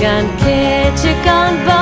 gan kitche gan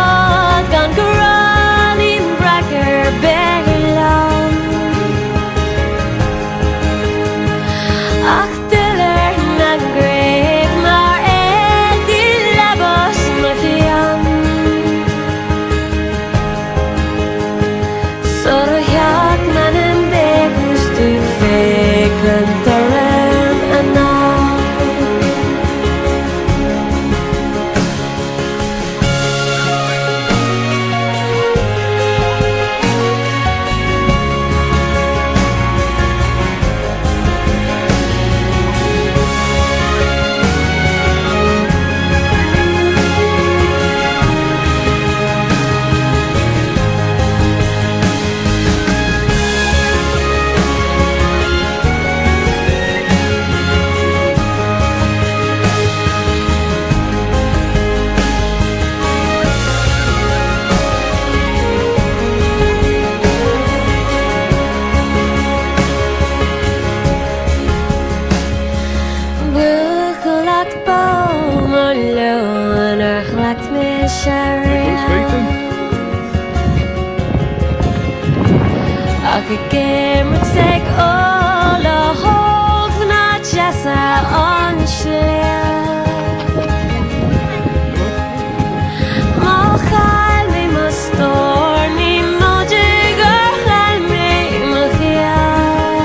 Má chail mé má stór ní móide gur chail mé mo cheall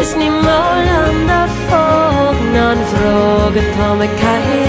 Is ní mó an fóg ná bhróg atá me caihi